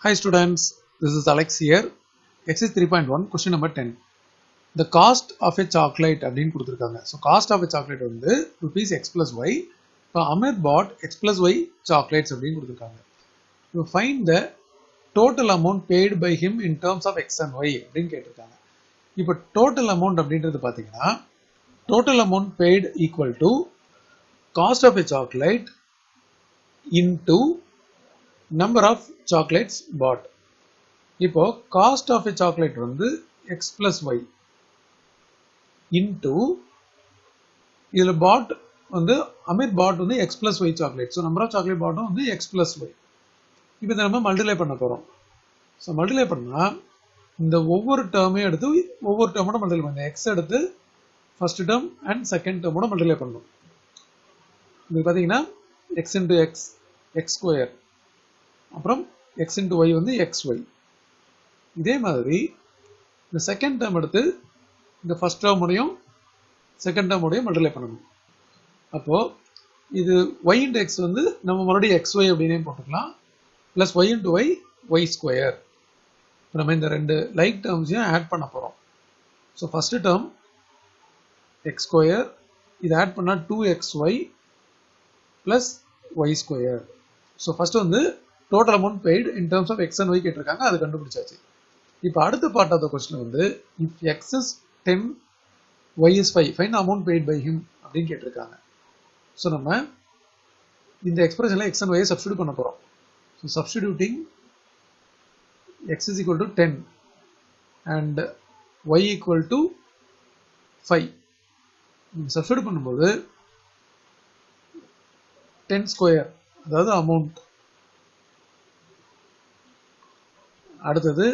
Hi students, this is Alex here. Exercise 3.1 question number 10. The cost of a chocolate அப்படின்னு கொடுத்துருக்காங்க so cost of a chocolate வந்து rupees x plus y இப்போ Amit bought X plus Y chocolates அப்படின்னு கொடுத்துருக்காங்க இப்போ find the total amount paid by him in terms of X and Y அப்படின்னு கேட்டிருக்காங்க இப்போ டோட்டல் அமௌண்ட் அப்படின்றது பார்த்தீங்கன்னா total amount paid equal to cost of a chocolate into number of chocolates bought இப்போ cost of a chocolate வந்து X plus Y into இதில் bought வந்து Amit bought வந்து X plus Y chocolate so number of chocolate பாட்டும் வந்து X plus y இப்போ இதை நம்ம மல்டிப்ளை பண்ண போகிறோம் ஸோ மல்டிப்ளை பண்ணால் இந்த ஒவ்வொரு டேர்மையும் எடுத்து ஒவ்வொரு டேர்மோட மல்டிப்ளை பண்ணுங்க எக்ஸ் எடுத்து ஃபர்ஸ்ட் டேர்ம் அண்ட் செகண்ட் டேர்மோட மல்டிப்ளை பண்ணணும். இது பார்த்தீங்கன்னா X into X X square அப்புறம் எக்ஸ் இன்ட்டு ஒய் வந்து எக்ஸ் ஒய் இதே மாதிரி இந்த செகண்ட் டேர்ம் எடுத்து இந்த ஃபர்ஸ்ட் டேர்முடையும் செகண்ட் டேர்முடையும் மல்டிப்ளை பண்ணணும். அப்போது இது ஒய் இன்ட்டு எக்ஸ் வந்து நம்ம மறுபடியும் எக்ஸ் ஒய் அப்படின்னே போட்டுக்கலாம். Plus Y into Y Y square இப்போ நம்ம இந்த ரெண்டு லைக் டேர்ம்ஸையும் ஆட் பண்ண போகிறோம் so first term X square இது ஆட் பண்ணால் two X Y plus Y square so first வந்து total amount paid in terms of X and Y கேட்டிருக்காங்க அது கண்டுபிடிச்சாச்சு. இப்போ அடுத்த பார்ட் ஆஃப் த கொஸ்டின் வந்து if X is ten Y is five find amount paid by him அப்படின்னு கேட்டிருக்காங்க. So நம்ம இந்த எக்ஸ்பிரஷனில் எக்ஸ் அண்ட் ஒய் சப்ஸ்டியூட் பண்ண போகிறோம் so substituting X is equal to ten and Y equal to five substitute பண்ணும்போது ten square அதாவது amount அடுத்தது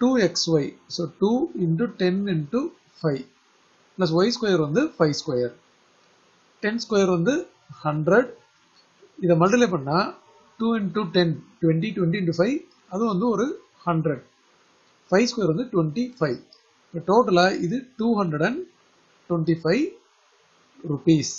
two X Y so two into ten into five plus Y square வந்து five square ten square வந்து hundred இதை multiply பண்ணால் two into ten twenty twenty into five அதுவும் வந்து ஒரு ஹண்ட்ரட் ஃபைவ் ஸ்கொயர் வந்து டுவெண்ட்டி ஃபைவ் இப்போ டோட்டலாக இது two hundred and twenty five rupees